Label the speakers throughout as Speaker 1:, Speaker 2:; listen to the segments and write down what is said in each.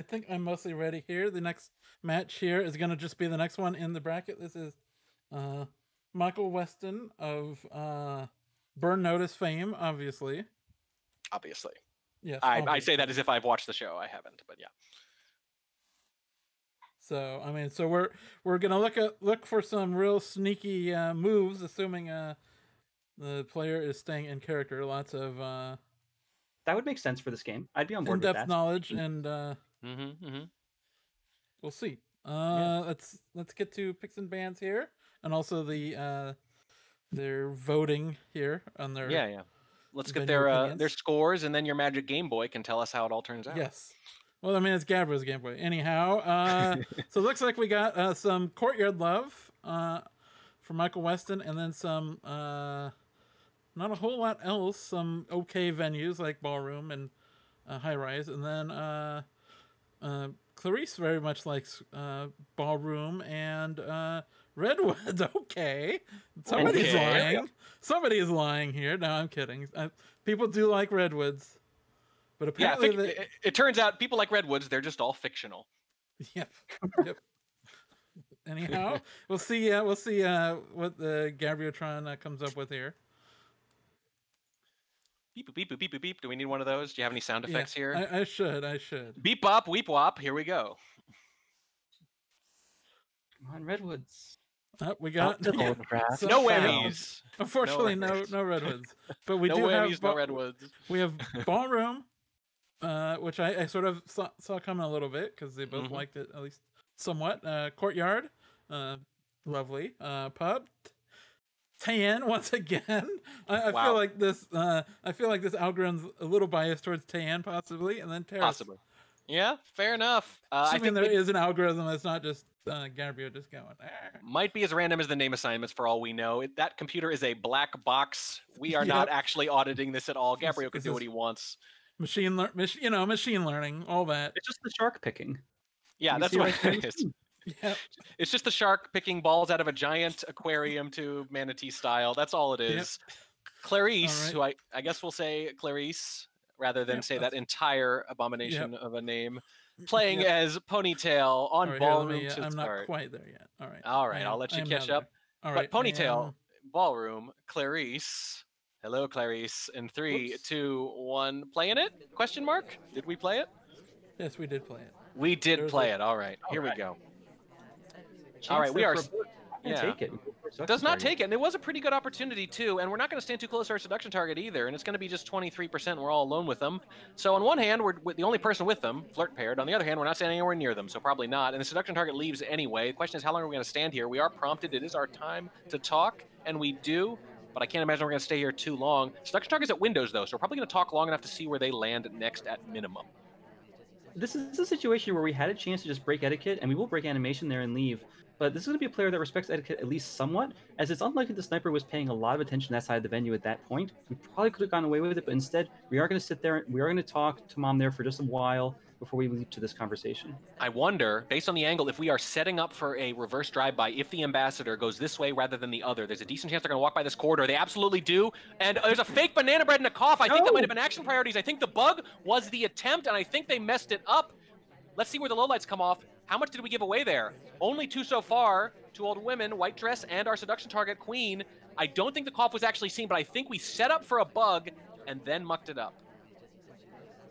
Speaker 1: I think I'm mostly ready here. The next match here is going to just be the next one in the bracket. This is uh, Michael Westen of uh, Burn Notice fame, obviously.
Speaker 2: Obviously.
Speaker 1: Yes.
Speaker 2: I, I say that as if I've watched the show. I haven't, but yeah.
Speaker 1: So I mean, so we're we're gonna look at look for some real sneaky uh, moves, assuming uh, the player is staying in character. Lots of uh,
Speaker 3: That would make sense for this game. I'd be on board with
Speaker 1: in-depth
Speaker 3: that.
Speaker 1: knowledge, and uh,
Speaker 2: Mm-hmm, mm-hmm.
Speaker 1: we'll see. Uh, let's let's get to picks and bans here, and also the uh, their voting here on their
Speaker 2: Yeah, yeah. Let's get their uh, their scores, and then your Magic Game Boy can tell us how it all turns out.
Speaker 1: Yes. Well, I mean, it's Gabra's Game Boy. Anyhow, uh, so it looks like we got uh, some courtyard love uh, for Michael Westen, and then some uh, not a whole lot else. Some okay venues like ballroom and uh, high rise, and then uh, uh, Clarice very much likes uh, ballroom and uh, redwoods. okay, somebody's
Speaker 2: Okay.
Speaker 1: lying. Somebody is lying here. No, I'm kidding. Uh, people do like redwoods. But
Speaker 2: Yeah,
Speaker 1: apparently,
Speaker 2: fic-
Speaker 1: they-
Speaker 2: it, it turns out people like redwoods, they're just all fictional.
Speaker 1: Yep. Yep. Anyhow, we'll see. Uh, we'll see uh, what the Gabriotron uh, comes up with here.
Speaker 2: Beep boop, beep boop, beep boop, beep. Do we need one of those? Do you have any sound
Speaker 1: Yeah,
Speaker 2: effects here?
Speaker 1: I, I should. I should.
Speaker 2: Beep bop, weep wop. Here we go.
Speaker 3: Come on, Redwoods.
Speaker 1: Uh, we got
Speaker 3: the photograph.
Speaker 1: so
Speaker 2: no
Speaker 1: far-
Speaker 2: whammies.
Speaker 1: Unfortunately, no
Speaker 2: redwoods.
Speaker 1: no redwoods. But we
Speaker 2: no
Speaker 1: do have
Speaker 2: whammies, no redwoods.
Speaker 1: we have ballroom, uh, which I, I sort of saw, saw coming a little bit because they both
Speaker 2: Mhm.
Speaker 1: liked it at least somewhat. Uh, courtyard, uh, lovely. Uh, pub, Tan once again. I, I
Speaker 2: Wow.
Speaker 1: feel like this. Uh, I feel like this algorithm's a little biased towards Tan, possibly, and then Terrace.
Speaker 2: Possibly. Yeah, fair enough. Uh, I
Speaker 1: mean,
Speaker 2: think
Speaker 1: there
Speaker 2: we-
Speaker 1: is an algorithm that's not just uh, Gabriel just going. "Ah."
Speaker 2: might be as random as the name assignments for all we know. It, that computer is a black box. We are not actually auditing this at all.
Speaker 1: It's-
Speaker 2: Gabriel can
Speaker 1: it's
Speaker 2: do what he wants.
Speaker 1: Machine learn, mach- you know, machine learning, all that.
Speaker 3: It's just the shark picking.
Speaker 2: Yeah,
Speaker 3: You
Speaker 2: that's what
Speaker 3: right there?
Speaker 2: it is.
Speaker 1: Yeah,
Speaker 2: It's just the shark picking balls out of a giant aquarium to manatee style. That's all it is. Yep. Clarice,
Speaker 1: right.
Speaker 2: who I, I guess we'll say Clarice rather than
Speaker 1: Yep,
Speaker 2: say that entire abomination of a name, playing
Speaker 1: Yep.
Speaker 2: as Ponytail on
Speaker 1: All right,
Speaker 2: Ballroom
Speaker 1: me, I'm not quite there yet. All right.
Speaker 2: All right,
Speaker 1: I
Speaker 2: I'll let you catch up.
Speaker 1: there. All
Speaker 2: But Ponytail,
Speaker 1: am-
Speaker 2: Ballroom, Clarice. Hello, Clarice. In three, two, one. Playing it? Question mark? Did we play it?
Speaker 1: Yes, we did play it.
Speaker 2: We did
Speaker 1: There's
Speaker 2: play
Speaker 1: a-
Speaker 2: it. All right, here we go. All right, we are
Speaker 3: for
Speaker 2: s-
Speaker 3: a book. I'm
Speaker 2: yeah.
Speaker 3: Take it.
Speaker 2: Does not take it, and it was a pretty good opportunity too. And we're not going to stand too close to our seduction target either. And it's going to be just 23%. We're all alone with them. So on one hand, we're the only person with them, flirt paired. On the other hand, we're not standing anywhere near them, so probably not. And the seduction target leaves anyway. The question is, how long are we going to stand here? We are prompted. It is our time to talk, and we do. But I can't imagine we're going to stay here too long. Seduction target's at windows though, so we're probably going to talk long enough to see where they land next at minimum.
Speaker 3: This is a situation where we had a chance to just break etiquette, and we will break animation there and leave. But this is going to be a player that respects etiquette at least somewhat, as it's unlikely the sniper was paying a lot of attention to that side of the venue at that point. We probably could have gone away with it, but instead, we are going to sit there. We are going to talk to mom there for just a while before we leap to this conversation.
Speaker 2: I wonder, based on the angle, if we are setting up for a reverse drive-by, if the ambassador goes this way rather than the other, there's a decent chance they're going to walk by this corridor. They absolutely do. And uh, there's a fake banana bread and a cough. I think that might have been action priorities. I think the bug was the attempt, and I think they messed it up. Let's see where the lowlights come off. How much did we give away there? Only two so far. Two old women, white dress, and our seduction target, Queen. I don't think the cough was actually seen, but I think we set up for a bug and then mucked it up.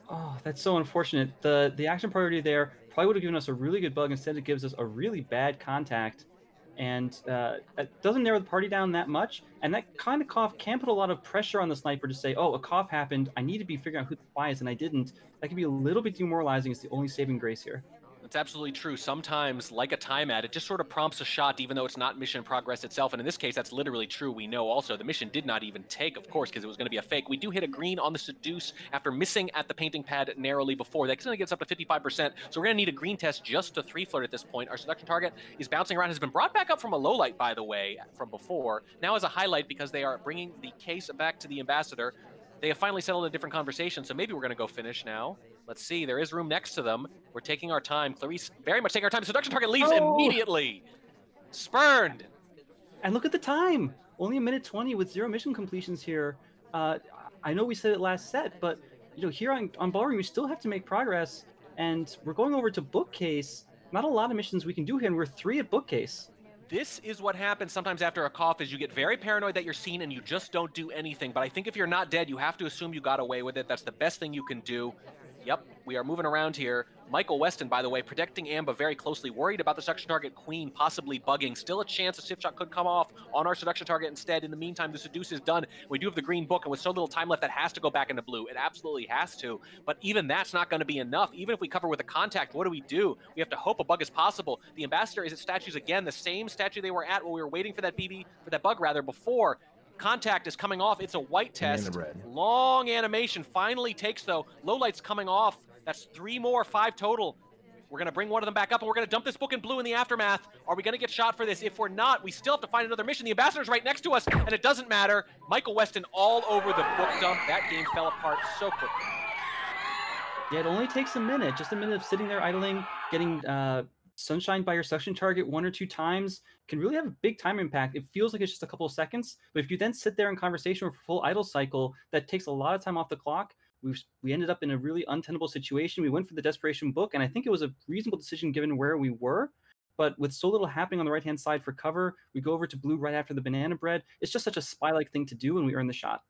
Speaker 3: Oh, that's so unfortunate. The the action priority there probably would have given us a really good bug. Instead, it gives us a really bad contact, and uh, it doesn't narrow the party down that much. And that kind of cough can put a lot of pressure on the sniper to say, "Oh, a cough happened. I need to be figuring out who the spy is," and I didn't. That can be a little bit demoralizing. It's the only saving grace here.
Speaker 2: That's absolutely true. Sometimes, like a time ad, it just sort of prompts a shot, even though it's not mission progress itself. And in this case, that's literally true. We know also the mission did not even take, of course, because it was going to be a fake. We do hit a green on the seduce after missing at the painting pad narrowly before. Going to get us up to 55%. So we're going to need a green test just to three flirt at this point. Our seduction target is bouncing around, has been brought back up from a low light, by the way, from before. Now as a highlight because they are bringing the case back to the ambassador. They have finally settled a different conversation, so maybe we're going to go finish now. Let's see. There is room next to them. We're taking our time. Clarice, very much taking our time. Seduction target leaves
Speaker 3: Oh!
Speaker 2: immediately. Spurned.
Speaker 3: And look at the time. Only a minute 20 with zero mission completions here. Uh, I know we said it last set, but you know, here on, on Ballroom, we still have to make progress. And we're going over to Bookcase. Not a lot of missions we can do here, and we're three at Bookcase.
Speaker 2: This is what happens sometimes after a cough is you get very paranoid that you're seen and you just don't do anything. But I think if you're not dead, you have to assume you got away with it. That's the best thing you can do. Yep, we are moving around here. Michael Westen, by the way, protecting Amba very closely, worried about the seduction target Queen possibly bugging. Still a chance a stiff shot could come off on our seduction target instead. In the meantime, the seduce is done. We do have the green book, and with so little time left, that has to go back into blue. It absolutely has to. But even that's not going to be enough. Even if we cover with a contact, what do we do? We have to hope a bug is possible. The ambassador is at statues again, the same statue they were at while we were waiting for that BB, for that bug rather, before contact is coming off. It's a white test. Long animation finally takes though. Low light's coming off. That's three more, five total. We're going to bring one of them back up, and we're going to dump this book in blue in the aftermath. Are we going to get shot for this? If we're not, we still have to find another mission. The ambassador's right next to us, and it doesn't matter. Michael Westen all over the book dump. That game fell apart so quickly.
Speaker 3: Yeah, it only takes a minute, just a minute of sitting there idling, getting uh, sunshine by your suction target one or two times can really have a big time impact. It feels like it's just a couple of seconds, but if you then sit there in conversation for a full idle cycle, that takes a lot of time off the clock we we ended up in a really untenable situation. We went for the desperation book, and I think it was a reasonable decision given where we were. But with so little happening on the right hand side for cover, we go over to blue right after the banana bread. It's just such a spy like thing to do, and we earn the shot.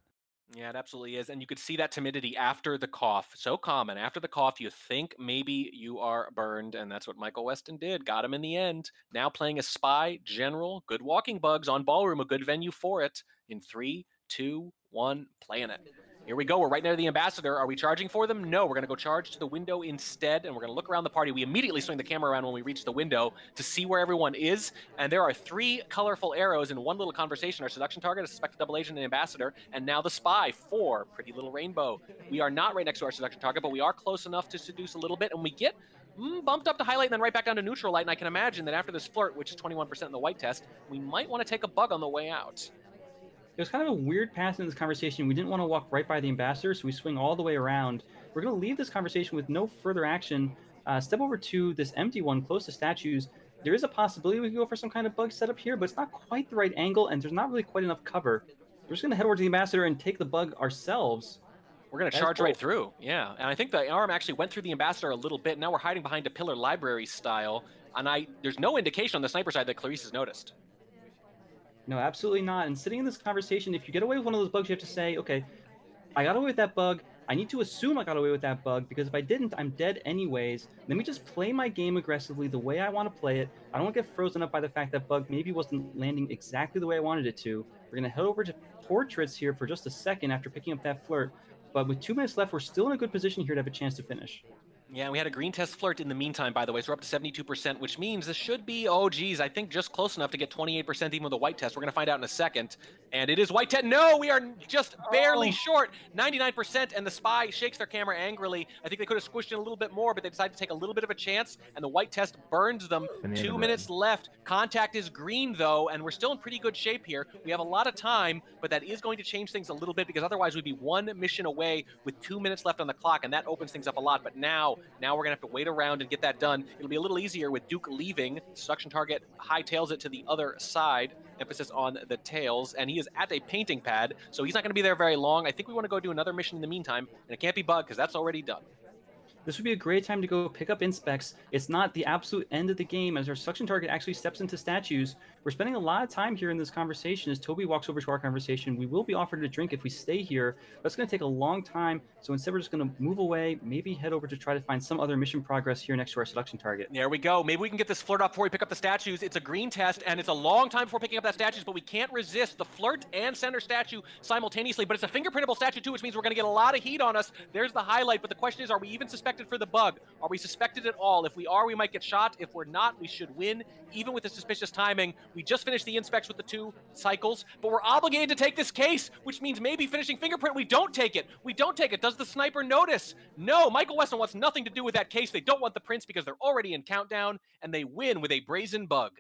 Speaker 2: Yeah, it absolutely is. And you could see that timidity after the cough. So common. After the cough, you think maybe you are burned. And that's what Michael Westen did. Got him in the end. Now playing a spy, general, good walking bugs on ballroom, a good venue for it. In three, two, one, playing it. Here we go. We're right near the ambassador. Are we charging for them? No, we're going to go charge to the window instead, and we're going to look around the party. We immediately swing the camera around when we reach the window to see where everyone is. And there are three colorful arrows in one little conversation. Our seduction target, a suspected double agent and ambassador, and now the spy, four, pretty little rainbow. We are not right next to our seduction target, but we are close enough to seduce a little bit, and we get mm, bumped up to highlight and then right back down to neutral light. And I can imagine that after this flirt, which is 21% in the white test, we might want to take a bug on the way out
Speaker 3: it was kind of a weird path in this conversation. We didn't want to walk right by the ambassador, so we swing all the way around. We're going to leave this conversation with no further action. Uh, step over to this empty one close to statues. There is a possibility we could go for some kind of bug setup here, but it's not quite the right angle, and there's not really quite enough cover. We're just going to head over to the ambassador and take the bug ourselves.
Speaker 2: We're going to charge right through. Yeah, and I think the arm actually went through the ambassador a little bit. Now we're hiding behind a pillar library style, and I there's no indication on the sniper side that Clarice has noticed.
Speaker 3: No, absolutely not. And sitting in this conversation, if you get away with one of those bugs, you have to say, okay, I got away with that bug. I need to assume I got away with that bug because if I didn't, I'm dead anyways. Let me just play my game aggressively the way I want to play it. I don't want to get frozen up by the fact that bug maybe wasn't landing exactly the way I wanted it to. We're going to head over to portraits here for just a second after picking up that flirt. But with two minutes left, we're still in a good position here to have a chance to finish.
Speaker 2: Yeah, we had a green test flirt in the meantime, by the way, so we're up to 72%, which means this should be, oh geez, I think just close enough to get 28% even with a white test. We're going to find out in a second. And it is white test. No, we are just barely oh. short. 99%, and the spy shakes their camera angrily. I think they could have squished in a little bit more, but they decided to take a little bit of a chance, and the white test burns them. Two minutes left. Contact is green, though, and we're still in pretty good shape here. We have a lot of time, but that is going to change things a little bit because otherwise we'd be one mission away with two minutes left on the clock, and that opens things up a lot. But now, now we're going to have to wait around and get that done. It'll be a little easier with Duke leaving. Suction target hightails it to the other side. Emphasis on the tails. And he is at a painting pad, so he's not going to be there very long. I think we want to go do another mission in the meantime. And it can't be Bug because that's already done.
Speaker 3: This would be a great time to go pick up inspects. It's not the absolute end of the game as our suction target actually steps into statues. We're spending a lot of time here in this conversation as Toby walks over to our conversation. We will be offered a drink if we stay here. That's going to take a long time. So instead, we're just going to move away, maybe head over to try to find some other mission progress here next to our seduction target.
Speaker 2: There we go. Maybe we can get this flirt up before we pick up the statues. It's a green test, and it's a long time before picking up that statues, but we can't resist the flirt and center statue simultaneously. But it's a fingerprintable statue, too, which means we're going to get a lot of heat on us. There's the highlight, but the question is, are we even suspected for the bug? Are we suspected at all? If we are, we might get shot. If we're not, we should win, even with the suspicious timing. We just finished the inspects with the two cycles, but we're obligated to take this case, which means maybe finishing fingerprint. We don't take it. We don't take it. Does the sniper notice? No, Michael Westen wants nothing to do with that case. They don't want the prints because they're already in countdown, and they win with a brazen bug.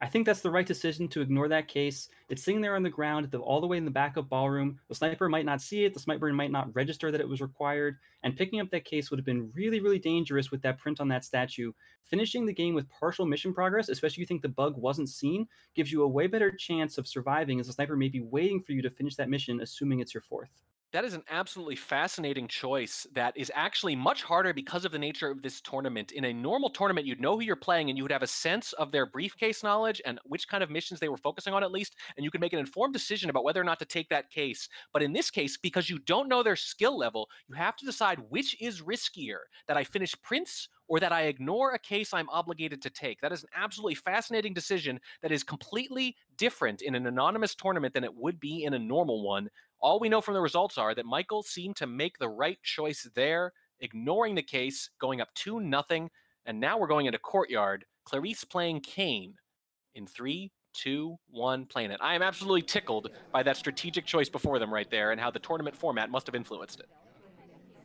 Speaker 3: I think that's the right decision to ignore that case. It's sitting there on the ground, the, all the way in the back of ballroom. The sniper might not see it. The sniper might not register that it was required. And picking up that case would have been really, really dangerous with that print on that statue. Finishing the game with partial mission progress, especially if you think the bug wasn't seen, gives you a way better chance of surviving as the sniper may be waiting for you to finish that mission, assuming it's your fourth.
Speaker 2: That is an absolutely fascinating choice that is actually much harder because of the nature of this tournament. In a normal tournament, you'd know who you're playing and you would have a sense of their briefcase knowledge and which kind of missions they were focusing on, at least, and you could make an informed decision about whether or not to take that case. But in this case, because you don't know their skill level, you have to decide which is riskier that I finish prints or that I ignore a case I'm obligated to take. That is an absolutely fascinating decision that is completely different in an anonymous tournament than it would be in a normal one. All we know from the results are that Michael seemed to make the right choice there, ignoring the case, going up 2 nothing, and now we're going into courtyard. Clarice playing Kane in three, two, one, playing it. I am absolutely tickled by that strategic choice before them right there and how the tournament format must have influenced it.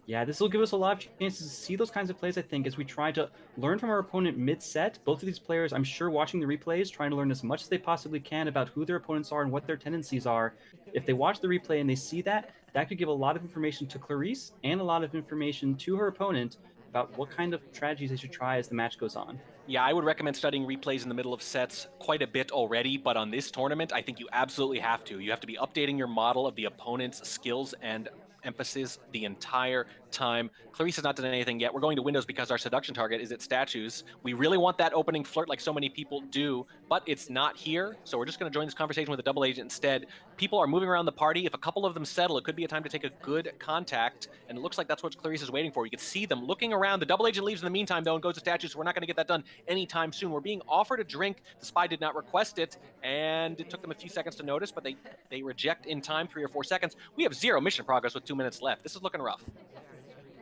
Speaker 3: Yeah, this will give us a lot of chances to see those kinds of plays, I think, as we try to learn from our opponent mid set. Both of these players, I'm sure, watching the replays, trying to learn as much as they possibly can about who their opponents are and what their tendencies are. If they watch the replay and they see that, that could give a lot of information to Clarice and a lot of information to her opponent about what kind of strategies they should try as the match goes on.
Speaker 2: Yeah, I would recommend studying replays in the middle of sets quite a bit already, but on this tournament, I think you absolutely have to. You have to be updating your model of the opponent's skills and emphasis the entire time. Clarice has not done anything yet. We're going to Windows because our seduction target is at statues. We really want that opening flirt like so many people do, but it's not here. So we're just going to join this conversation with a double agent instead. People are moving around the party. If a couple of them settle, it could be a time to take a good contact. And it looks like that's what Clarice is waiting for. You can see them looking around. The double agent leaves in the meantime, though, and goes to statues. So we're not going to get that done anytime soon. We're being offered a drink. The spy did not request it, and it took them a few seconds to notice, but they, they reject in time, three or four seconds. We have zero mission progress with two minutes left. This is looking rough.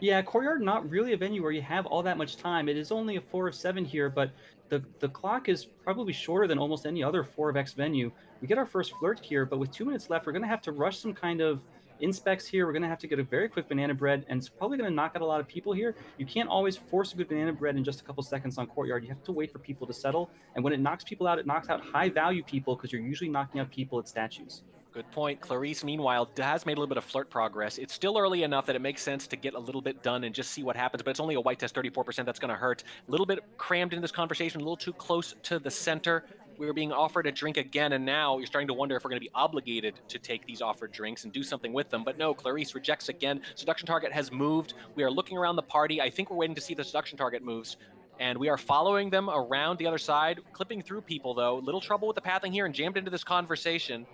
Speaker 3: Yeah, Courtyard not really a venue where you have all that much time. It is only a four of seven here, but the the clock is probably shorter than almost any other four of X venue. We get our first flirt here, but with two minutes left, we're gonna have to rush some kind of inspects here. We're gonna have to get a very quick banana bread, and it's probably gonna knock out a lot of people here. You can't always force a good banana bread in just a couple seconds on Courtyard. You have to wait for people to settle, and when it knocks people out, it knocks out high value people because you're usually knocking out people at statues.
Speaker 2: Good point. Clarice, meanwhile, has made a little bit of flirt progress. It's still early enough that it makes sense to get a little bit done and just see what happens, but it's only a white test, 34%. That's going to hurt. A little bit crammed into this conversation, a little too close to the center. We were being offered a drink again, and now you're starting to wonder if we're going to be obligated to take these offered drinks and do something with them. But no, Clarice rejects again. Seduction target has moved. We are looking around the party. I think we're waiting to see the seduction target moves and we are following them around the other side, clipping through people though. Little trouble with the pathing here and jammed into this conversation.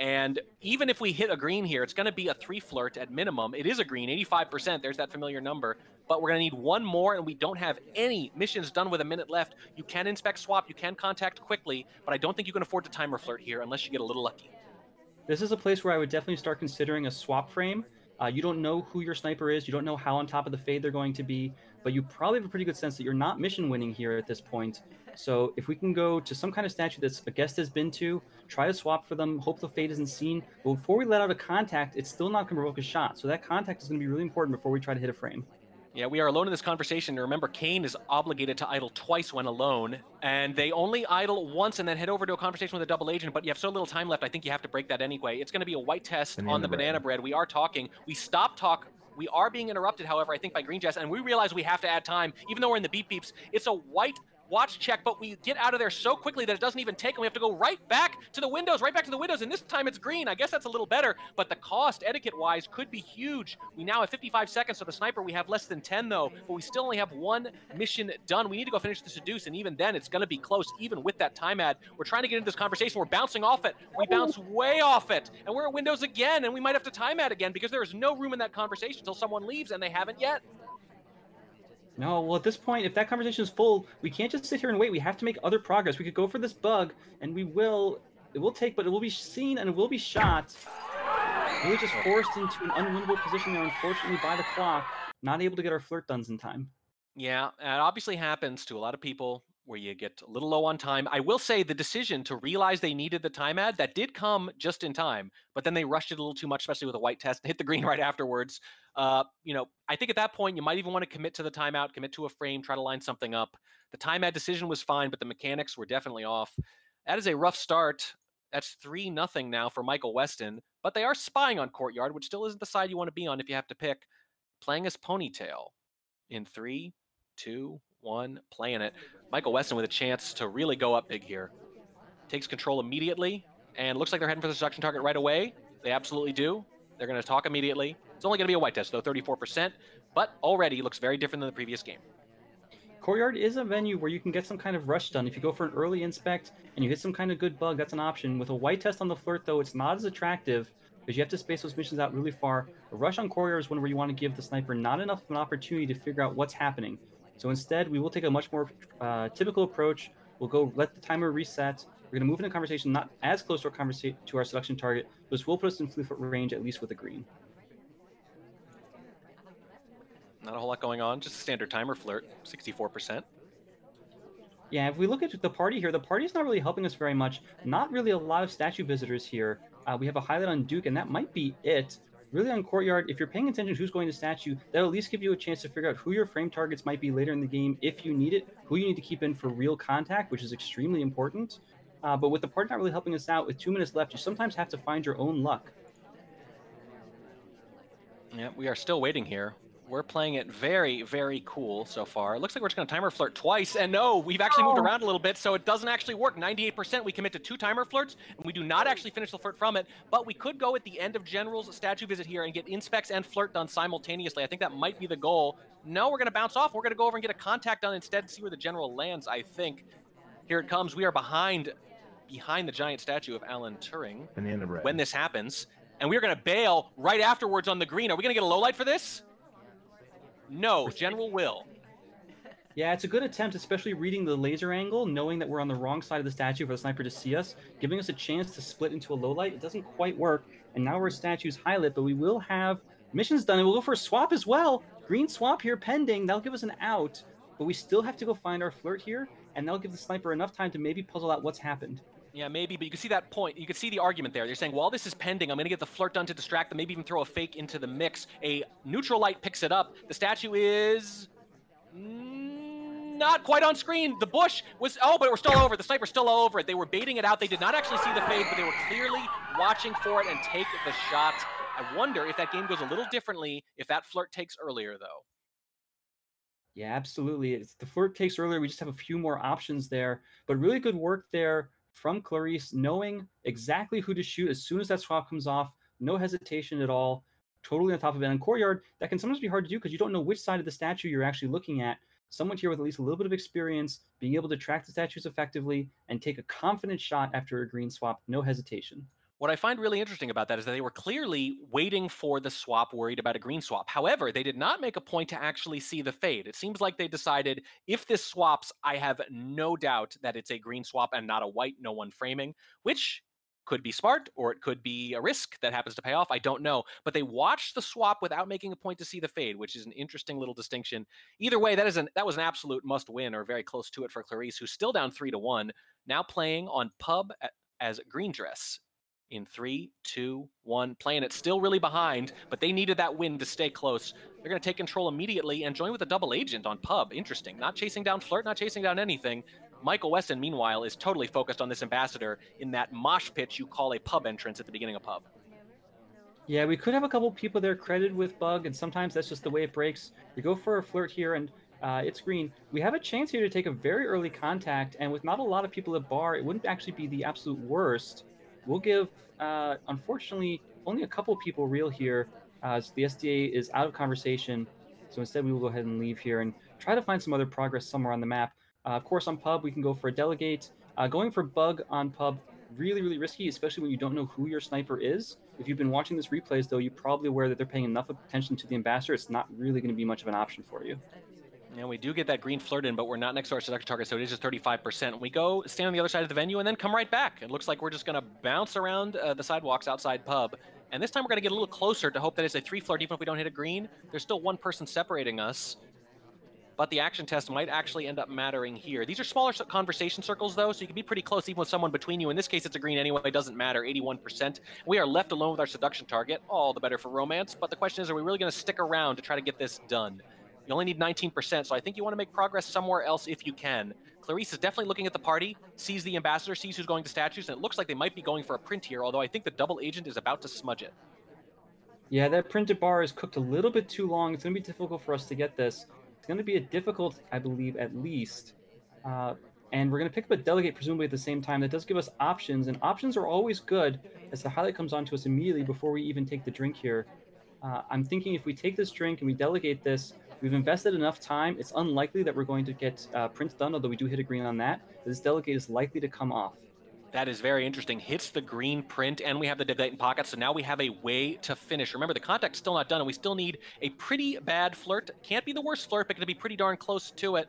Speaker 2: And even if we hit a green here, it's going to be a three flirt at minimum. It is a green, 85%. There's that familiar number. But we're going to need one more, and we don't have any missions done with a minute left. You can inspect swap, you can contact quickly, but I don't think you can afford to timer flirt here unless you get a little lucky.
Speaker 3: This is a place where I would definitely start considering a swap frame. Uh, you don't know who your sniper is. You don't know how on top of the fade they're going to be, but you probably have a pretty good sense that you're not mission winning here at this point. So if we can go to some kind of statue that's a guest has been to, try to swap for them, hope the fade isn't seen. But before we let out a contact, it's still not going to provoke a shot. So that contact is going to be really important before we try to hit a frame.
Speaker 2: Yeah, we are alone in this conversation. Remember, Kane is obligated to idle twice when alone, and they only idle once and then head over to a conversation with a double agent. But you have so little time left, I think you have to break that anyway. It's going to be a white test banana on the bread. banana bread. We are talking. We stop talk. We are being interrupted, however, I think by Green Jess, and we realize we have to add time, even though we're in the beep beeps. It's a white watch check, but we get out of there so quickly that it doesn't even take, and we have to go right back to the windows, right back to the windows, and this time it's green. I guess that's a little better, but the cost, etiquette-wise, could be huge. We now have 55 seconds, so the sniper, we have less than 10, though, but we still only have one mission done. We need to go finish the seduce, and even then, it's going to be close, even with that time ad. We're trying to get into this conversation. We're bouncing off it. We bounce way off it, and we're at windows again, and we might have to time ad again because there is no room in that conversation until someone leaves, and they haven't yet.
Speaker 3: No, well, at this point, if that conversation is full, we can't just sit here and wait. We have to make other progress. We could go for this bug, and we will. It will take, but it will be seen and it will be shot. We were just forced into an unwinnable position there, unfortunately, by the clock. Not able to get our flirt done in time.
Speaker 2: Yeah, it obviously happens to a lot of people where you get a little low on time. I will say the decision to realize they needed the time ad that did come just in time, but then they rushed it a little too much, especially with a white test, and hit the green right afterwards. Uh, you know, I think at that point you might even want to commit to the timeout, commit to a frame, try to line something up. The time ad decision was fine, but the mechanics were definitely off. That is a rough start. That's three nothing now for Michael Westen, but they are spying on Courtyard, which still isn't the side you want to be on if you have to pick. Playing as Ponytail in three, two, one, playing it. Michael Westen with a chance to really go up big here. Takes control immediately, and looks like they're heading for the seduction target right away. They absolutely do. They're going to talk immediately. It's only going to be a white test, though, 34%, but already looks very different than the previous game.
Speaker 3: Courtyard is a venue where you can get some kind of rush done. If you go for an early inspect and you hit some kind of good bug, that's an option. With a white test on the flirt, though, it's not as attractive because you have to space those missions out really far. A rush on Courtyard is one where you want to give the sniper not enough of an opportunity to figure out what's happening. So instead, we will take a much more uh, typical approach. We'll go let the timer reset. We're going to move into a conversation not as close to our conversation to our selection target, but this will put us in fleet foot range at least with a green.
Speaker 2: Not a whole lot going on. Just a standard timer flirt, 64%.
Speaker 3: Yeah, if we look at the party here, the party is not really helping us very much. Not really a lot of statue visitors here. Uh, we have a highlight on Duke, and that might be it. Really on Courtyard, if you're paying attention who's going to statue, that'll at least give you a chance to figure out who your frame targets might be later in the game if you need it, who you need to keep in for real contact, which is extremely important. Uh, but with the party not really helping us out, with two minutes left, you sometimes have to find your own luck.
Speaker 2: Yeah, we are still waiting here. We're playing it very, very cool so far. It looks like we're just going to timer flirt twice. And no, we've actually moved oh. around a little bit, so it doesn't actually work. 98%, we commit to two timer flirts, and we do not oh. actually finish the flirt from it. But we could go at the end of General's statue visit here and get inspects and flirt done simultaneously. I think that might be the goal. No, we're going to bounce off. We're going to go over and get a contact done instead and see where the General lands, I think. Here it comes. We are behind behind the giant statue of Alan Turing when this happens. And we're going to bail right afterwards on the green. Are we going to get a low light for this? No, General will.
Speaker 3: Yeah, it's a good attempt, especially reading the laser angle, knowing that we're on the wrong side of the statue for the sniper to see us, giving us a chance to split into a low light. It doesn't quite work, and now our statue's highlight, but we will have missions done, and we'll go for a swap as well. Green swap here pending. That'll give us an out, but we still have to go find our flirt here, and that'll give the sniper enough time to maybe puzzle out what's happened.
Speaker 2: Yeah, maybe, but you can see that point. You can see the argument there. They're saying, while this is pending, I'm going to get the flirt done to distract them, maybe even throw a fake into the mix. A neutral light picks it up. The statue is not quite on screen. The bush was, oh, but we're still over. The sniper's still over it. They were baiting it out. They did not actually see the fade, but they were clearly watching for it and take the shot. I wonder if that game goes a little differently if that flirt takes earlier, though.
Speaker 3: Yeah, absolutely. It's, the flirt takes earlier. We just have a few more options there, but really good work there from Clarice, knowing exactly who to shoot as soon as that swap comes off, no hesitation at all, totally on top of it. And Courtyard, that can sometimes be hard to do because you don't know which side of the statue you're actually looking at. Someone here with at least a little bit of experience, being able to track the statues effectively and take a confident shot after a green swap, no hesitation.
Speaker 2: What I find really interesting about that is that they were clearly waiting for the swap, worried about a green swap. However, they did not make a point to actually see the fade. It seems like they decided if this swaps, I have no doubt that it's a green swap and not a white, no one framing, which could be smart or it could be a risk that happens to pay off. I don't know. But they watched the swap without making a point to see the fade, which is an interesting little distinction. Either way, that is an that was an absolute must win or very close to it for Clarice, who's still down three to one, now playing on pub as green dress in three, two, one. Playing it still really behind, but they needed that win to stay close. They're going to take control immediately and join with a double agent on pub. Interesting. Not chasing down Flirt, not chasing down anything. Michael Westen, meanwhile, is totally focused on this ambassador in that mosh pitch you call a pub entrance at the beginning of pub.
Speaker 3: Yeah, we could have a couple people there credited with bug, and sometimes that's just the way it breaks. We go for a flirt here, and uh, it's green. We have a chance here to take a very early contact, and with not a lot of people at bar, it wouldn't actually be the absolute worst. We'll give, uh, unfortunately, only a couple people real here, uh, so the SDA is out of conversation. So instead, we will go ahead and leave here and try to find some other progress somewhere on the map. Uh, of course, on pub, we can go for a delegate. Uh, going for bug on pub, really, really risky, especially when you don't know who your sniper is. If you've been watching this replays, though, you're probably aware that they're paying enough attention to the ambassador. It's not really going to be much of an option for you.
Speaker 2: And we do get that green flirt in, but we're not next to our seduction target, so it is just 35%. We go stand on the other side of the venue and then come right back. It looks like we're just going to bounce around uh, the sidewalks outside pub. And this time we're going to get a little closer to hope that it's a three flirt, even if we don't hit a green. There's still one person separating us. But the action test might actually end up mattering here. These are smaller conversation circles, though, so you can be pretty close even with someone between you. In this case, it's a green anyway. It doesn't matter, 81%. We are left alone with our seduction target. All the better for romance. But the question is, are we really going to stick around to try to get this done? You only need 19%, so I think you want to make progress somewhere else if you can. Clarice is definitely looking at the party, sees the ambassador, sees who's going to statues, and it looks like they might be going for a print here, although I think the double agent is about to smudge it.
Speaker 3: Yeah, that printed bar is cooked a little bit too long. It's going to be difficult for us to get this. It's going to be a difficult, I believe, at least. Uh, and we're going to pick up a delegate presumably at the same time. That does give us options, and options are always good as the highlight comes on to us immediately before we even take the drink here. Uh, I'm thinking if we take this drink and we delegate this, we've invested enough time. It's unlikely that we're going to get uh, prints done, although we do hit a green on that. This delegate is likely to come off.
Speaker 2: That is very interesting. Hits the green print, and we have the delegate in pocket, so now we have a way to finish. Remember, the contact's still not done, and we still need a pretty bad flirt. Can't be the worst flirt, but going to be pretty darn close to it.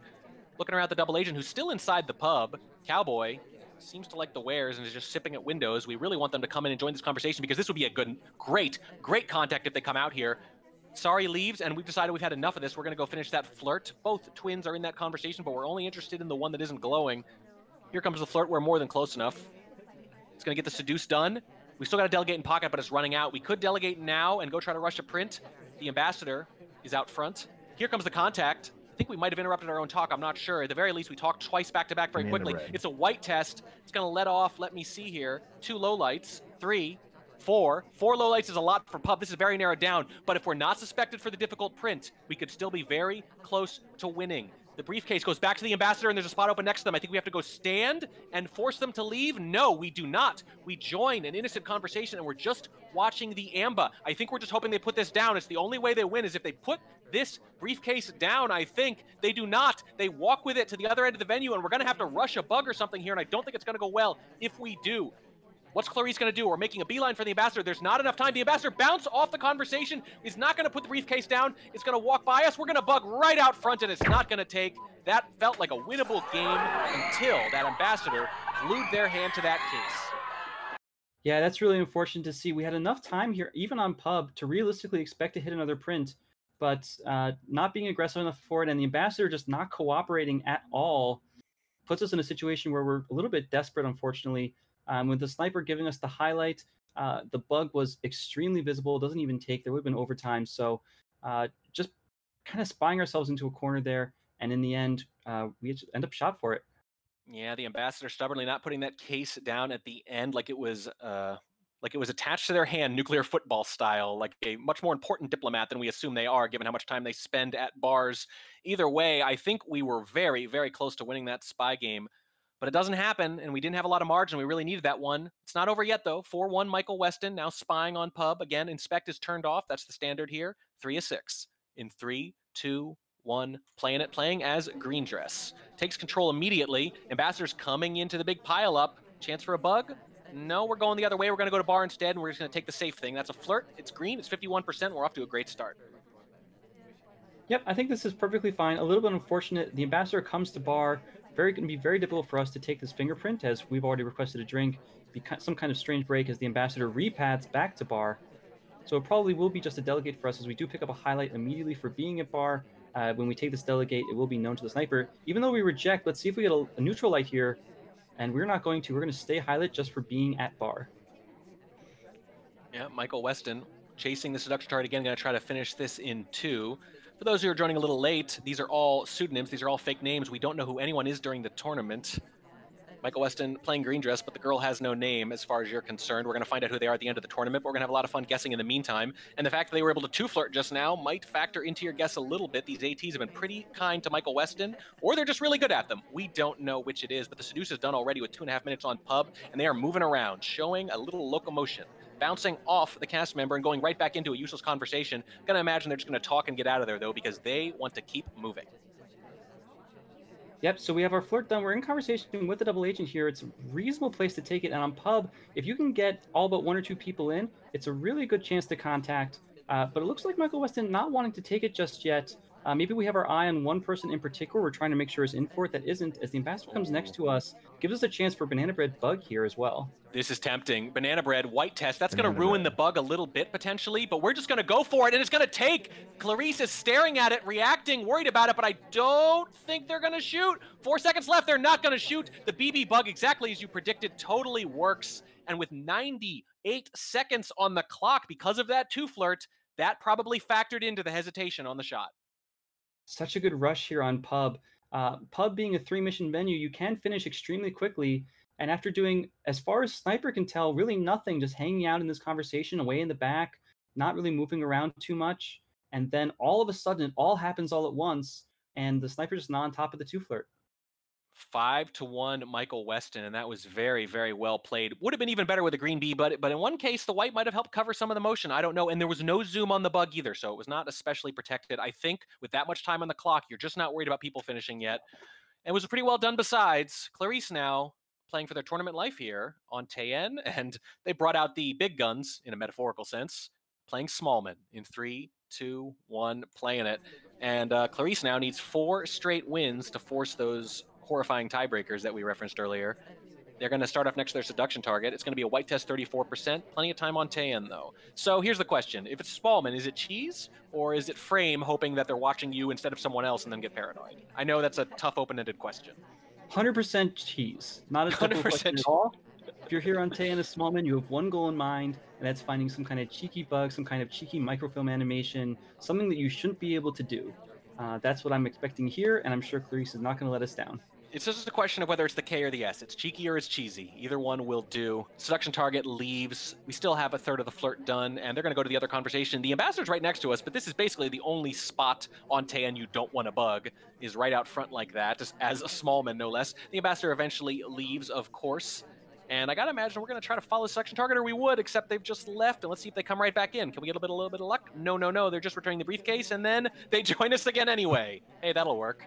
Speaker 2: Looking around the double agent, who's still inside the pub. Cowboy seems to like the wares and is just sipping at windows. We really want them to come in and join this conversation because this would be a good, great, great contact if they come out here. Sorry leaves, and we've decided we've had enough of this. We're going to go finish that flirt. Both twins are in that conversation, but we're only interested in the one that isn't glowing. Here comes the flirt. We're more than close enough. It's going to get the seduce done. We still got a delegate in pocket, but it's running out. We could delegate now and go try to rush a print. The ambassador is out front. Here comes the contact. I think we might have interrupted our own talk. I'm not sure. At the very least, we talked twice back to back very quickly. It's a white test. It's going to let off. Let me see here. Two low lights. Three. Four. Four low lights is a lot for pub. This is very narrowed down. But if we're not suspected for the difficult print, we could still be very close to winning. The briefcase goes back to the ambassador, and there's a spot open next to them. I think we have to go stand and force them to leave. No, we do not. We join an innocent conversation, and we're just watching the AMBA. I think we're just hoping they put this down. It's the only way they win is if they put this briefcase down. I think they do not. They walk with it to the other end of the venue, and we're going to have to rush a bug or something here, and I don't think it's going to go well if we do. What's Clarice going to do? We're making a beeline for the ambassador. There's not enough time. The ambassador bounce off the conversation. He's not going to put the briefcase down. It's going to walk by us. We're going to bug right out front, and it's not going to take. That felt like a winnable game until that ambassador glued their hand to that case.
Speaker 3: Yeah, that's really unfortunate to see. We had enough time here, even on pub, to realistically expect to hit another print, but uh, not being aggressive enough for it, and the ambassador just not cooperating at all puts us in a situation where we're a little bit desperate, unfortunately. Um, with the sniper giving us the highlight, uh, the bug was extremely visible. It doesn't even take. There would have been overtime. So uh, just kind of spying ourselves into a corner there. And in the end, uh, we end up shot for it.
Speaker 2: Yeah, the ambassador stubbornly not putting that case down at the end like it was uh, like it was attached to their hand, nuclear football style, like a much more important diplomat than we assume they are, given how much time they spend at bars. Either way, I think we were very, very close to winning that spy game but it doesn't happen, and we didn't have a lot of margin. We really needed that one. It's not over yet, though. 4 1 Michael Westen now spying on Pub. Again, inspect is turned off. That's the standard here. 3 of 6. In 3, 2, 1. Playing it, playing as Green Dress. Takes control immediately. Ambassador's coming into the big pile up. Chance for a bug? No, we're going the other way. We're going to go to bar instead, and we're just going to take the safe thing. That's a flirt. It's green. It's 51%. We're off to a great start.
Speaker 3: Yep, I think this is perfectly fine. A little bit unfortunate. The ambassador comes to bar very going to be very difficult for us to take this fingerprint as we've already requested a drink. Some kind of strange break as the ambassador repads back to bar. So it probably will be just a delegate for us as we do pick up a highlight immediately for being at bar. Uh, when we take this delegate, it will be known to the sniper. Even though we reject, let's see if we get a, a neutral light here. And we're not going to. We're going to stay highlight just for being at bar.
Speaker 2: Yeah, Michael Westen chasing the seduction target again. Going to try to finish this in two. For those who are joining a little late, these are all pseudonyms. These are all fake names. We don't know who anyone is during the tournament. Michael Westen playing green dress, but the girl has no name as far as you're concerned. We're going to find out who they are at the end of the tournament, but we're going to have a lot of fun guessing in the meantime. And the fact that they were able to two flirt just now might factor into your guess a little bit. These ATs have been pretty kind to Michael Westen, or they're just really good at them. We don't know which it is, but the seduce is done already with two and a half minutes on pub, and they are moving around, showing a little locomotion bouncing off the cast member and going right back into a useless conversation. Gonna imagine they're just gonna talk and get out of there though because they want to keep moving.
Speaker 3: Yep, so we have our flirt done. We're in conversation with the double agent here. It's a reasonable place to take it. And on pub, if you can get all but one or two people in, it's a really good chance to contact. Uh, but it looks like Michael Westen not wanting to take it just yet. Uh, maybe we have our eye on one person in particular we're trying to make sure is in for it that isn't. As the ambassador comes next to us, gives us a chance for Banana Bread Bug here as well.
Speaker 2: This is tempting. Banana Bread, White Test, that's going to ruin bread. the bug a little bit potentially, but we're just going to go for it, and it's going to take. Clarice is staring at it, reacting, worried about it, but I don't think they're going to shoot. Four seconds left, they're not going to shoot. The BB Bug, exactly as you predicted, totally works. And with 98 seconds on the clock because of that two flirt, that probably factored into the hesitation on the shot
Speaker 3: such a good rush here on Pub. Uh, Pub being a three mission venue, you can finish extremely quickly. And after doing, as far as Sniper can tell, really nothing, just hanging out in this conversation away in the back, not really moving around too much. And then all of a sudden, it all happens all at once, and the Sniper just not on top of the two flirt.
Speaker 2: Five to one, Michael Westen, and that was very, very well played. Would have been even better with a green bee, but but in one case, the white might have helped cover some of the motion. I don't know, and there was no zoom on the bug either, so it was not especially protected. I think with that much time on the clock, you're just not worried about people finishing yet. It was pretty well done. Besides, Clarice now playing for their tournament life here on Teien, and they brought out the big guns in a metaphorical sense, playing Smallman in three, two, one, playing it. And uh, Clarice now needs four straight wins to force those horrifying tiebreakers that we referenced earlier. They're going to start off next to their seduction target. It's going to be a white test 34%. Plenty of time on Teien, though. So here's the question. If it's Smallman, is it cheese or is it frame hoping that they're watching you instead of someone else and then get paranoid? I know that's a tough open-ended question.
Speaker 3: 100% cheese. Not a difficult question at all. If you're here on Teien as Smallman, you have one goal in mind, and that's finding some kind of cheeky bug, some kind of cheeky microfilm animation, something that you shouldn't be able to do. Uh, that's what I'm expecting here, and I'm sure Clarice is not going to let us down
Speaker 2: it's just a question of whether it's the K or the S. It's cheeky or it's cheesy. Either one will do. Seduction target leaves. We still have a third of the flirt done, and they're going to go to the other conversation. The ambassador's right next to us, but this is basically the only spot on Teien you don't want to bug, is right out front like that, just as a small man, no less. The ambassador eventually leaves, of course. And I gotta imagine we're gonna try to follow seduction target, or we would, except they've just left. And let's see if they come right back in. Can we get a bit, a little bit of luck? No, no, no. They're just returning the briefcase, and then they join us again anyway. Hey, that'll work.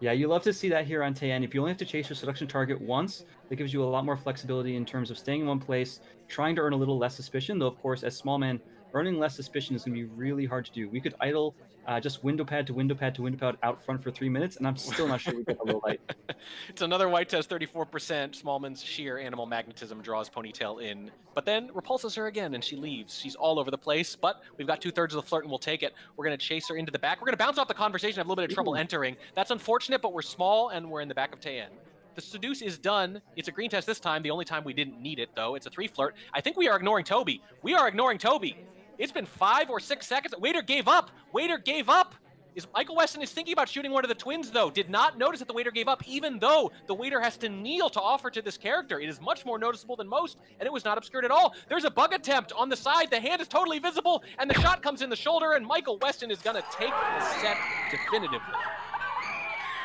Speaker 3: Yeah, you love to see that here on Teien. If you only have to chase your seduction target once, that gives you a lot more flexibility in terms of staying in one place, trying to earn a little less suspicion. Though, of course, as small man, earning less suspicion is going to be really hard to do. We could idle uh, just window pad to window pad to window pad out front for three minutes, and I'm still not sure we get a low light.
Speaker 2: it's another white test, 34%. Smallman's sheer animal magnetism draws Ponytail in, but then repulses her again, and she leaves. She's all over the place, but we've got two thirds of the flirt, and we'll take it. We're going to chase her into the back. We're going to bounce off the conversation, have a little bit of trouble Ooh. entering. That's unfortunate, but we're small, and we're in the back of Teien. The seduce is done. It's a green test this time. The only time we didn't need it, though. It's a three flirt. I think we are ignoring Toby. We are ignoring Toby. It's been five or six seconds. Waiter gave up. Waiter gave up. Is Michael Westen is thinking about shooting one of the twins, though. Did not notice that the waiter gave up, even though the waiter has to kneel to offer to this character. It is much more noticeable than most, and it was not obscured at all. There's a bug attempt on the side. The hand is totally visible, and the shot comes in the shoulder, and Michael Westen is going to take the set definitively.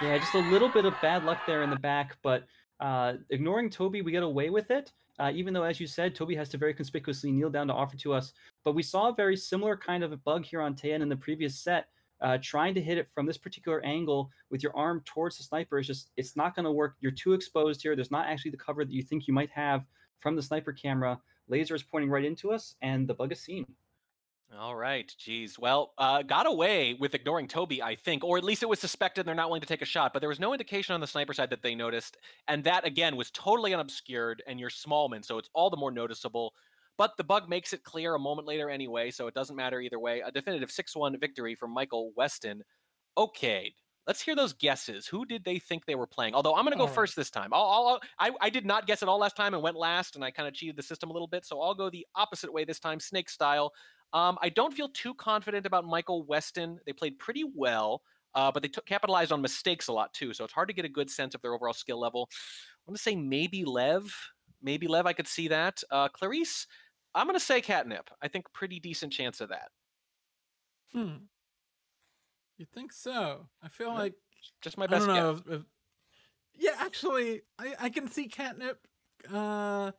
Speaker 3: Yeah, just a little bit of bad luck there in the back, but uh, ignoring Toby, we get away with it. Uh, even though, as you said, Toby has to very conspicuously kneel down to offer to us. But we saw a very similar kind of a bug here on Teien in the previous set. Uh, trying to hit it from this particular angle with your arm towards the sniper is just, it's not going to work. You're too exposed here. There's not actually the cover that you think you might have from the sniper camera. Laser is pointing right into us, and the bug is seen.
Speaker 2: All right, geez. Well, uh, got away with ignoring Toby, I think, or at least it was suspected. They're not willing to take a shot, but there was no indication on the sniper side that they noticed, and that again was totally unobscured. And you're Smallman, so it's all the more noticeable. But the bug makes it clear a moment later anyway, so it doesn't matter either way. A definitive 6-1 victory for Michael Westen. Okay, let's hear those guesses. Who did they think they were playing? Although I'm going to go first this time. I'll, I'll, I, I did not guess it all last time and went last, and I kind of cheated the system a little bit. So I'll go the opposite way this time, snake style. Um, I don't feel too confident about Michael Westen. They played pretty well, uh, but they took, capitalized on mistakes a lot too. So it's hard to get a good sense of their overall skill level. I want to say maybe Lev. Maybe Lev, I could see that. Uh, Clarice, I'm going to say Catnip. I think pretty decent chance of that.
Speaker 1: Hmm. You think so? I feel yeah. like
Speaker 2: just my best. Know. If, if,
Speaker 1: yeah, actually, I I can see Catnip. Uh,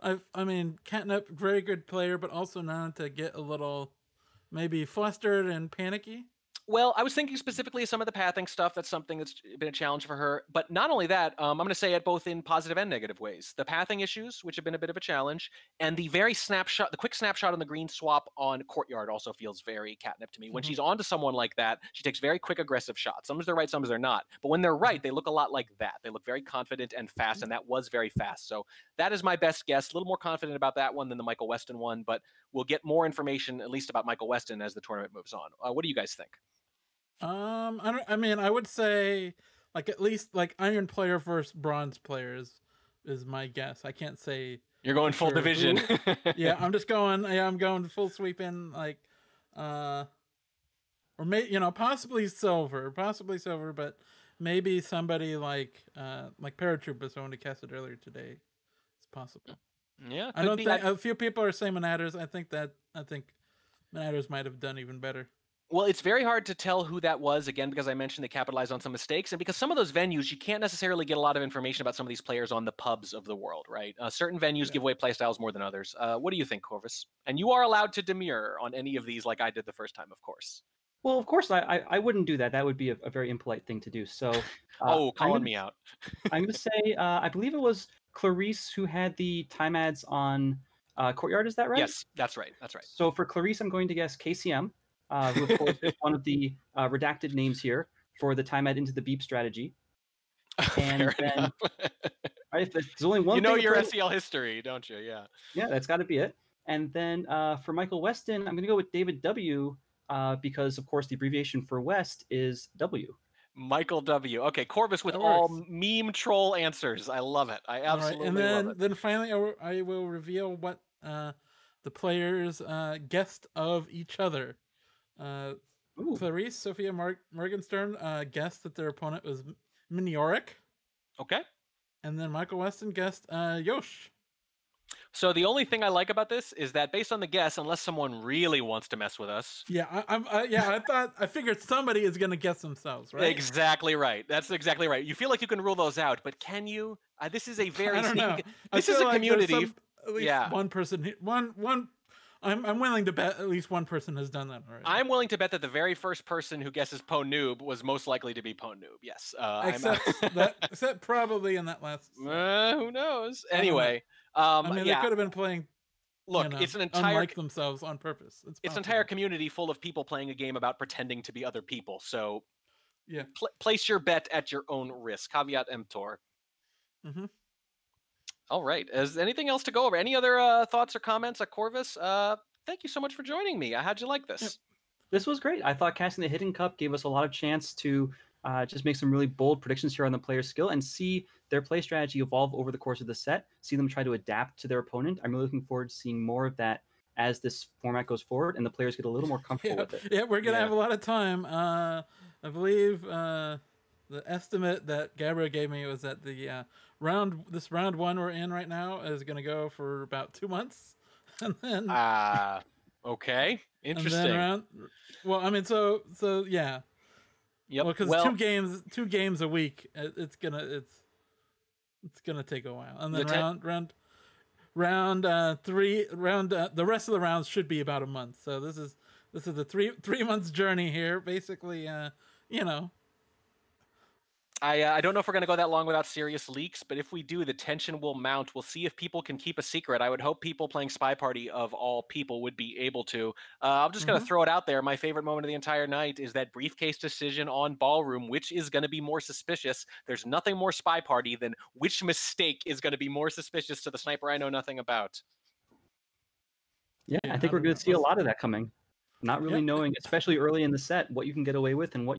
Speaker 1: I I mean, Catnip, very good player, but also known to get a little maybe flustered and panicky.
Speaker 2: Well, I was thinking specifically of some of the pathing stuff. That's something that's been a challenge for her. But not only that, um, I'm going to say it both in positive and negative ways. The pathing issues, which have been a bit of a challenge, and the very snapshot, the quick snapshot on the green swap on Courtyard also feels very catnip to me. When mm-hmm. she's on to someone like that, she takes very quick, aggressive shots. Sometimes they're right, sometimes they're not. But when they're right, mm-hmm. they look a lot like that. They look very confident and fast, mm-hmm. and that was very fast. So that is my best guess. A little more confident about that one than the Michael Westen one, but we'll get more information, at least about Michael Westen, as the tournament moves on. Uh, what do you guys think?
Speaker 1: Um, I don't. I mean, I would say like at least like iron player versus bronze players is my guess. I can't say
Speaker 2: you're going full sure. division.
Speaker 1: yeah, I'm just going. Yeah, I'm going full sweeping. Like, uh, or may you know possibly silver, possibly silver, but maybe somebody like uh like paratroopers someone who cast it earlier today. It's possible.
Speaker 2: Yeah,
Speaker 1: I don't think I... a few people are saying Manatters. I think that I think Manatters might have done even better.
Speaker 2: Well, it's very hard to tell who that was again because I mentioned they capitalized on some mistakes, and because some of those venues you can't necessarily get a lot of information about some of these players on the pubs of the world, right? Uh, certain venues
Speaker 1: Yeah.
Speaker 2: give away playstyles more than others. Uh, what do you think, Corvus? And you are allowed to demur on any of these, like I did the first time, of course.
Speaker 3: Well, of course, I, I, I wouldn't do that. That would be a, a very impolite thing to do. So, uh,
Speaker 2: oh, calling
Speaker 3: gonna-
Speaker 2: me out.
Speaker 3: I'm going to say, uh, I believe it was Clarice who had the time ads on uh, Courtyard. Is that right?
Speaker 2: Yes, that's right. That's right.
Speaker 3: So for Clarice, I'm going to guess KCM, uh, who of course is one of the uh, redacted names here for the time ad into the beep strategy. And
Speaker 2: Fair
Speaker 3: then
Speaker 2: enough.
Speaker 3: Right, if there's only one.
Speaker 2: you know your
Speaker 3: for-
Speaker 2: SCL history, don't you? Yeah.
Speaker 3: Yeah, that's got to be it. And then uh, for Michael Westen, I'm going to go with David W. Uh, because of course the abbreviation for West is W.
Speaker 2: Michael W. Okay, Corvus with all meme troll answers. I love it. I
Speaker 1: All right,
Speaker 2: absolutely
Speaker 1: and then
Speaker 2: love it.
Speaker 1: And then finally, I will, will reveal what uh, the players uh, guessed of each other. Uh,
Speaker 3: Ooh,
Speaker 1: Clarice Sofia Mar- Morgenstern uh, guessed that their opponent was M- Minioric,
Speaker 2: Okay.
Speaker 1: and then Michael Westen guessed uh, Yosh.
Speaker 2: So the only thing I like about this is that based on the guess, unless someone really wants to mess with us,
Speaker 1: Yeah, I, I'm. I, yeah, I thought I figured somebody is gonna guess themselves, right?
Speaker 2: exactly right. That's exactly right. You feel like you can rule those out, but can you? Uh, this is a very
Speaker 1: I don't
Speaker 2: sneaky.
Speaker 1: know.
Speaker 2: This is
Speaker 1: feel
Speaker 2: a
Speaker 1: like
Speaker 2: community.
Speaker 1: some- at least
Speaker 2: yeah.
Speaker 1: one person. he- One one. I'm I'm willing to bet at least one person has done that already.
Speaker 2: I'm willing to bet that the very first person who guesses Po Noob was most likely to be Po Noob. Yes. Uh, I'm-
Speaker 1: except that except probably in that last.
Speaker 2: Uh, who knows?
Speaker 1: I don't know.
Speaker 2: Anyway, um,
Speaker 1: I mean,
Speaker 2: yeah.
Speaker 1: they could have been playing.
Speaker 2: Look,
Speaker 1: you know,
Speaker 2: it's an entire
Speaker 1: unlike themselves on purpose. It's,
Speaker 2: it's an entire community full of people playing a game about pretending to be other people. So,
Speaker 1: Yeah.
Speaker 2: pl- place your bet at your own risk. Caveat emptor.
Speaker 1: Mhm.
Speaker 2: All right. Is anything else to go over? Any other uh, thoughts or comments at Corvus? Uh, thank you so much for joining me. How'd you like this?
Speaker 3: this was great. I thought casting the Hidden Cup gave us a lot of chance to uh, just make some really bold predictions here on the player's skill and see their play strategy evolve over the course of the set. See them try to adapt to their opponent. I'm really looking forward to seeing more of that as this format goes forward and the players get a little more comfortable
Speaker 1: Yeah,
Speaker 3: with it.
Speaker 1: yeah, we're gonna
Speaker 2: Yeah.
Speaker 1: have a lot of time. Uh, I believe uh, the estimate that Gabriel gave me was that the uh, round, this round one we're in right now, is gonna go for about two months, and then
Speaker 2: Ah, okay. Interesting.
Speaker 1: then round. Well, I mean, so so yeah.
Speaker 2: yep.
Speaker 1: Well, because
Speaker 2: well,
Speaker 1: two games, two games a week, it, it's gonna it's it's gonna take a while, and
Speaker 2: The
Speaker 1: then
Speaker 2: ten-
Speaker 1: round round round uh, three round uh, the rest of the rounds should be about a month. So this is this is a three three months journey here, basically. Uh, you know,
Speaker 2: I, uh, I don't know if we're going to go that long without serious leaks, but if we do, the tension will mount. We'll see if people can keep a secret. I would hope people playing SpyParty of all people would be able to. Uh, I'm just going to
Speaker 1: Mhm.
Speaker 2: throw it out there. My favorite moment of the entire night is that briefcase decision on Ballroom, which is going to be more suspicious. There's nothing more SpyParty than which mistake is going to be more suspicious to the sniper I know nothing about.
Speaker 3: Yeah,
Speaker 1: Yeah,
Speaker 3: I
Speaker 1: I
Speaker 3: think we're going to see a lot of that coming. Not really
Speaker 1: Yep.
Speaker 3: knowing, especially early in the set, what you can get away with and what